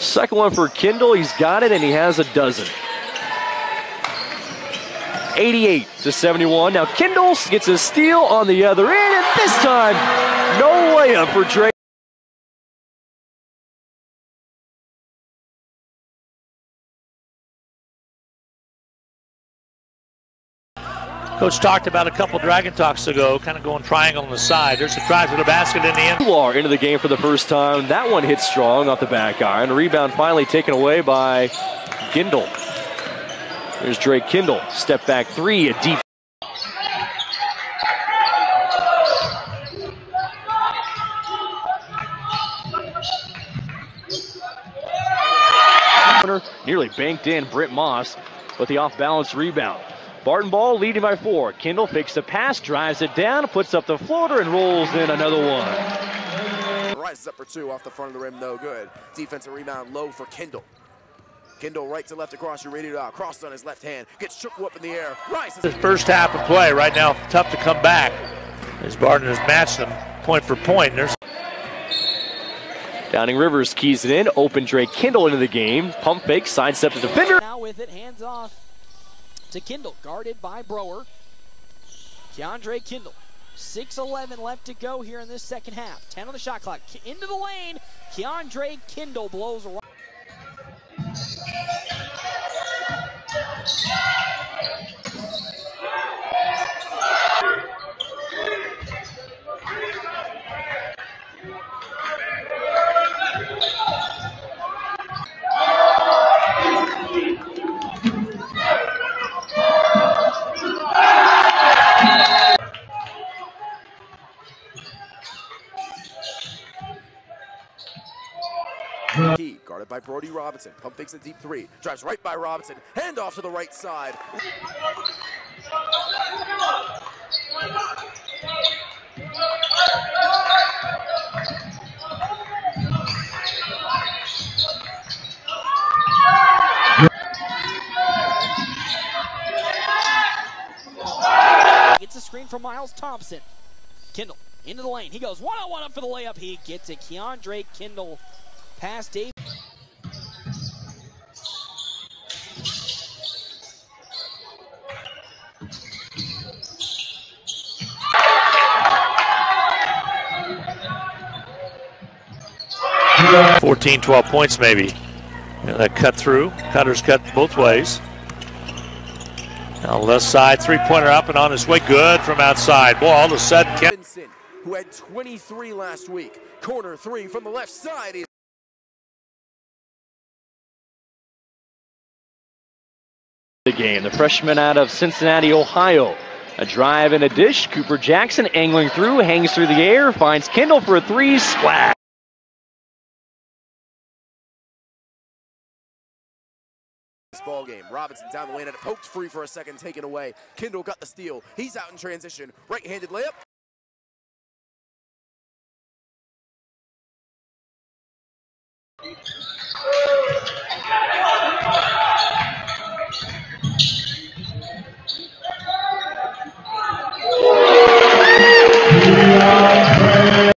Second one for Kindell. He's got it, and he has a dozen. 88 to 71. Now Kindell gets a steal on the other end, and this time, no layup for Drake. Coach talked about a couple Dragon Talks ago, kind of going triangle on the side. There's a drive to the basket in the end. Aguilar into the game for the first time. That one hits strong off the back iron. Rebound finally taken away by Kindell. There's Drake Kindell. Step back three, a deep. Nearly banked in Britt Moss with the off balance rebound. Barton Ball leading by four. Kindell fakes the pass, drives it down, puts up the floater, and rolls in another one. Rises up for two off the front of the rim, no good. Defensive rebound low for Kindell. Kindell right to left across your radio dial. Crossed on his left hand. Gets shook up in the air. Rises. The first half of play right now, tough to come back as Barton has matched them point for point. There's Downing Rivers keys it in. Open Drake Kindell into the game. Pump fake, sidestep the defender. Now with it, hands off to Kindell, guarded by Brower. Keandre Kindell. 6.11 left to go here in this second half. 10 on the shot clock. Into the lane. Keandre Kindell blows right. Guarded by Brody Robinson. Pump fakes a deep three. Drives right by Robinson. Hand off to the right side. Gets a screen from Miles Thompson. Kindell into the lane. He goes one on one up for the layup. He gets it. Keandre Drake Kindell past Dave. Fourteen, 12 points maybe. Yeah, that cut through. Cutters cut both ways. Now left side, three-pointer up and on his way. Good from outside. Boy, all of a sudden, Ken- who had 23 last week. Corner three from the left side. He's The game. The freshman out of Cincinnati, Ohio. A drive and a dish. Cooper Jackson angling through, hangs through the air, finds Kindell for a three. Splash. ball game. Robinson down the lane and it poked free for a second, taken away. Kindell got the steal. He's out in transition. Right-handed layup.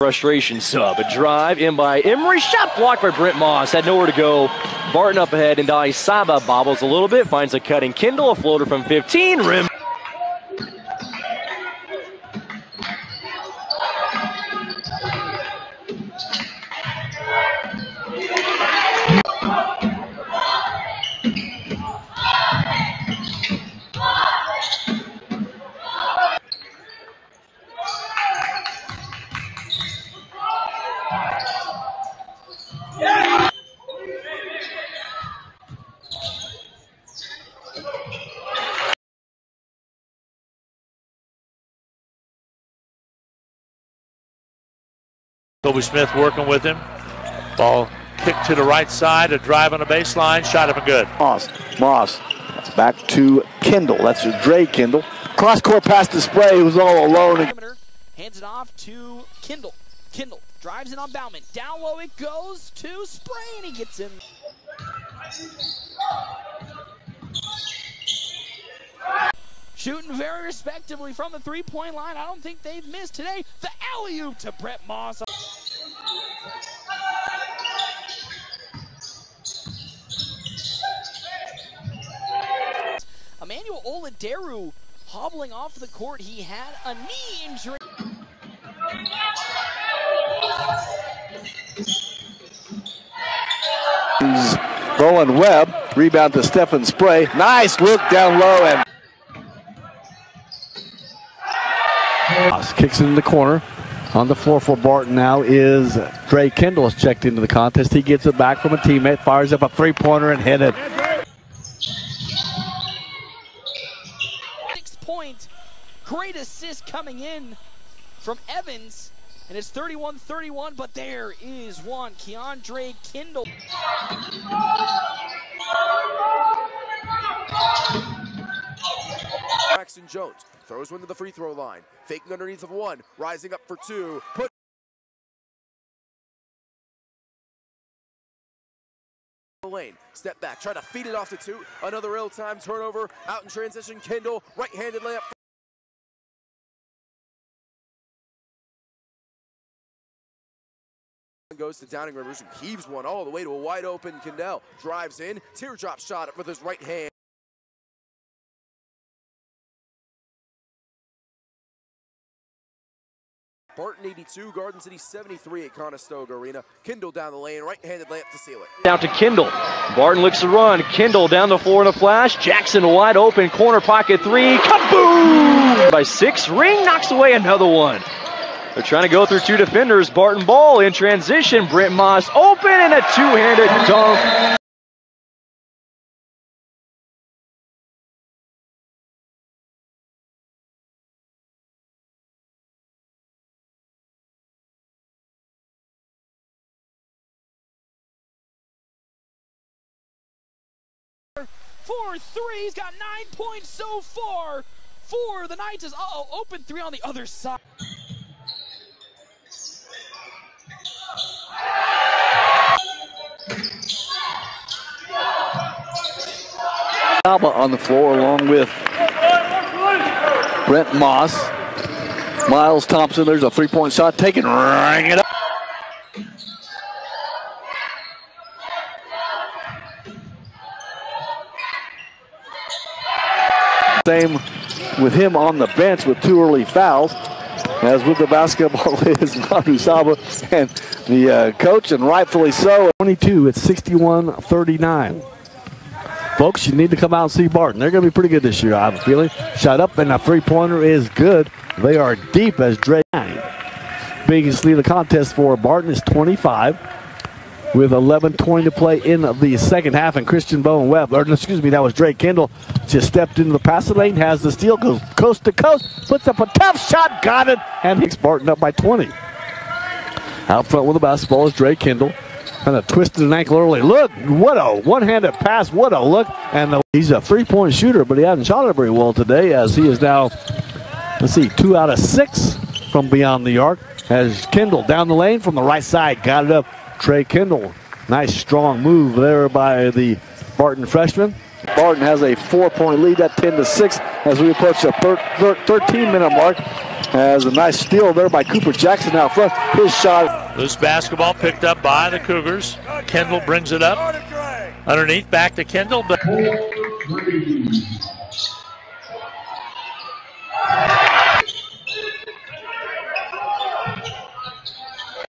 Frustration sub. A drive in by Emery. Shot blocked by Brent Moss. Had nowhere to go. Barton up ahead, and Donnie Saba bobbles a little bit. Finds a cutting Kindell. A floater from 15. Rim. Kobe Smith working with him. Ball kicked to the right side, a drive on the baseline, shot up and good. Moss. Moss. Back to Kindell. That's your Dre Kindell. Cross court pass to Spray, who's all alone. hands it off to Kindell. Kindell drives it on Bauman. Down low it goes to Spray, and he gets in. Shooting very respectively from the three-point line. I don't think they've missed today. The alley-oop to Brett Moss. Daru hobbling off the court. He had a knee injury. Roland Webb, rebound to Stephen Spray. Nice look down low and kicks it in the corner. On the floor for Barton now is Dre Kindell is checked into the contest. He gets it back from a teammate, fires up a three-pointer and hit it. Six point. Great assist coming in from Evans. And it's 31 31, but there is one. Keandre Kindell. Braxton Jones throws one to the free throw line. Faking underneath of one. Rising up for two. The lane. Step back. Try to feed it off to two. Another ill-timed turnover. Out in transition. Kindell. Right-handed layup. goes to Downing Rivers, who heaves one all the way to a wide open Kindell. Drives in, teardrop shot with his right hand. Barton 82, Garden City 73 at Conestoga Arena. Kindell down the lane, right-handed layup to seal it. Out to Kindell. Barton looks to run. Kindell down the floor in a flash. Jackson wide open, corner pocket three. Kaboom! By six, Ring knocks away another one. They're trying to go through two defenders. Barton ball in transition. Brent Moss open and a two-handed dunk. For three, he's got nine points so far for the Knights. Is uh-oh, open three on the other side. Alba on the floor along with Brent Moss. Miles Thompson, there's a three-point shot taken, ring it up. Same with him on the bench with two early fouls. As with the basketball is Manu Saba and the uh, coach, and rightfully so. 22, it's 61-39. Folks, you need to come out and see Barton. They're going to be pretty good this year, I have a feeling. Shot up, and a three-pointer is good. They are deep as Dre. Biggest lead of the contest for Barton is 25 with 11.20 to play in the second half. And Christian Bowen Webb, or excuse me, that was Drake Kindell, just stepped into the passing lane, has the steal, goes coast to coast, puts up a tough shot, got it, and he's Barton up by 20. Out front with the basketball is Drake Kindell. Kind of twisted an ankle early. Look, what a one-handed pass. What a look. And the, he's a three-point shooter, but he hasn't shot it very well today as he is now, let's see, two out of six from beyond the arc. As Kindell down the lane from the right side, got it up. Trey Kindell. Nice strong move there by the Barton freshman. Barton has a four-point lead at 10 to 6 as we approach the 13-minute mark. As a nice steal there by Cooper Jackson out front. His shot. Loose basketball picked up by the Cougars. Kindell brings it up underneath, back to Kindell. But